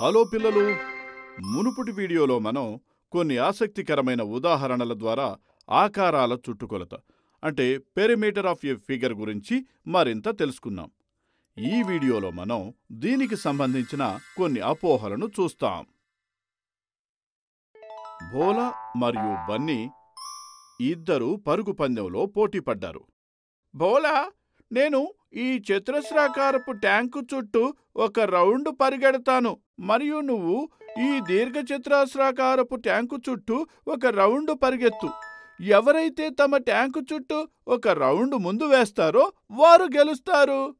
Hello పిల్లలు. మునుపటి వీడియోలో మనం కొన్ని ఆసక్తికరమైన ఉదాహరణల ద్వారా ఆకారాల చుట్టుకొలత అంటే పెరిమీటర్ ఆఫ్ ఏ ఫిగర్ గురించి మరింత తెలుసుకున్నాం ఈ వీడియోలో మనం దీనికి సంబంధించిన కొన్ని అపోహలను చూస్తాం. భోలా మరియు బన్నీ ఇద్దరూ పరుగు పందెంలో పోటీపడ్డారు. భోలా నేను ఈ చతురస్రాకారపు ట్యాంకు చుట్టూ ఒక రౌండ్ పరిగెడతాను. మరియు నువ్వు ఈ దీర్ఘచతురస్రాకారపు ట్యాంకు చుట్టూ ఒక రౌండ్ పరిగెత్తు. ఎవరైతే తమ ట్యాంకు చుట్టూ ఒక రౌండ్ ముందు వేస్తారో వారు గెలుస్తారు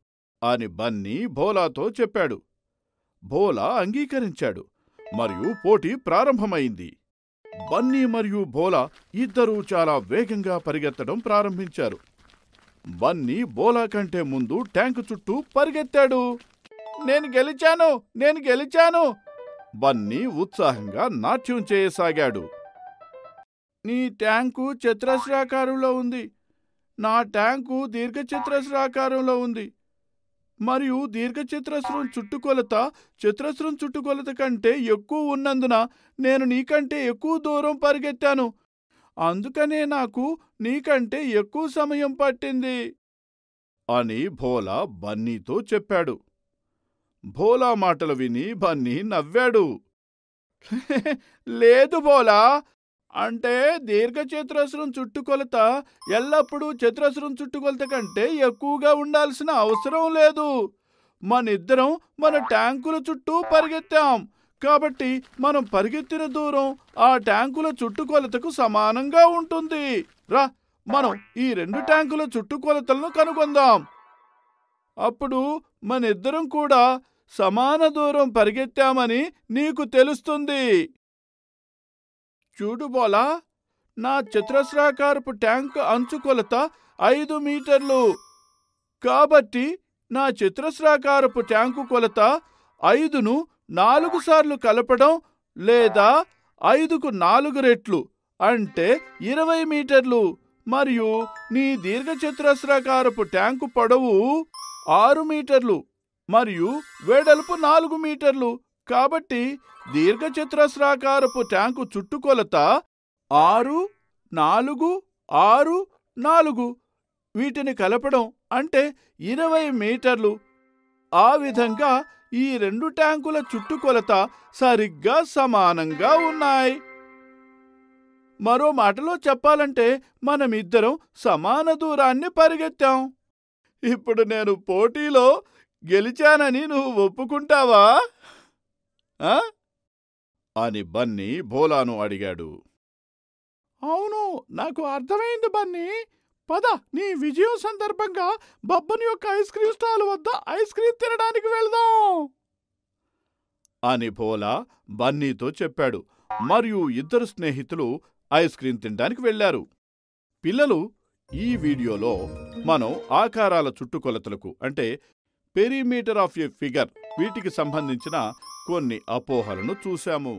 అని బన్నీ భోలాతో చెప్పాడు. భోలా అంగీకరించాడు. మరియు పోటీ ప్రారంభమైంది. బన్నీ మరియు భోలా ఇద్దరూ చాలా వేగంగా పరిగెత్తడం ప్రారంభించారు. బన్నీ బోలా కంటే ముందు ట్యాంకు చుట్టూ పరిగెత్తాడు. నేను గెలిచాను నేను గెలిచాను. బన్నీ ఉత్సాహంగా నాట్యం చేయసాగాడు. నీ ట్యాంకు చతురస్రాకారంలో ఉంది. నా ట్యాంకు దీర్ఘచతురస్రాకారంలో ఉంది. మరియు దీర్ఘచతురస్రం చుట్టుకొలత చతురస్రం చుట్టుకొలత కంటే ఎక్కువ ఉన్నందున నేను నీకంటే ఎక్కువ దూరం పరిగెత్తాను. అందుకనే నాకు నీకంటే ఎక్కువ సమయం పట్టింది. అని భోలా బన్నీతో చెప్పాడు. భోలా మాటలు విని బన్నీ నవ్వాడు. లేదు భోలా అంటే దీర్ఘచతురస్రం చుట్టుకొలత ఎల్లప్పుడూ చతురస్రం చుట్టుకొలత కంటే ఎక్కువగా ఉండాల్సిన అవసరం లేదు. మనిద్దరం మన ట్యాంకుల చుట్టూ పరిగెత్తాం. కాబట్టి మనం పరిగెత్తిన దూరం ఆ ట్యాంకుల చుట్టుకొలతకు సమానంగా ఉంటుంది. రా మనం ఈ రెండు ట్యాంకుల చుట్టుకొలతలను కనుగొందాం. అప్పుడు మనిద్దరం కూడా సమాన దూరం పరిగెత్తామని నీకు తెలుస్తుంది. చూడు బోలా నా చతురస్రాకారపు ట్యాంక్ అంచు కొలత ఐదు మీటర్లు. కాబట్టి నా చతురస్రాకారపు ట్యాంకు కొలత ఐదును నాలుగు సార్లు కలపడం లేదా ఐదుకు నాలుగు రెట్లు అంటే ఇరవై మీటర్లు. మరియు నీ దీర్ఘచతురస్రాకారపు ట్యాంకు పొడవు ఆరు మీటర్లు మరియు వెడల్పు నాలుగు మీటర్లు. కాబట్టి దీర్ఘచతురస్రాకారపు ట్యాంకు చుట్టుకొలత ఆరు నాలుగు ఆరు నాలుగు. వీటిని కలపడం అంటే ఇరవై మీటర్లు. ఆ విధంగా ఈ రెండు ట్యాంకుల చుట్టుకొలత సరిగ్గా సమానంగా ఉన్నాయి. మరో మాటలో చెప్పాలంటే మనమిద్దరం సమాన దూరాన్ని పరిగెత్తాం. ఇప్పుడు నేను పోటీలో గెలిచానని నువ్వు ఒప్పుకుంటావా? ఆ? అని బన్నీ భోలాను అడిగాడు. అవును నాకు అర్థమైంది బన్నీ. పద నీ విజయం సందర్భంగా బబ్బన్ యొక్క ఐస్ క్రీమ్ స్టాల్ వద్ద ఐస్ క్రీమ్ తినడానికి వెళ్దాం. అని భోలా బన్నీతో చెప్పాడు. మరియు ఇద్దరు స్నేహితులు ఐస్ క్రీమ్ తినడానికి వెళ్ళారు పిల్లలు ఈ వీడియోలో మనం ఆకారాల చుట్టుకొలతలకు అంటే పెరీమీటర్ ఆఫ్ ఎ ఫిగర్ వీటికి సంబంధించిన కొన్ని అపోహలను చూశాము.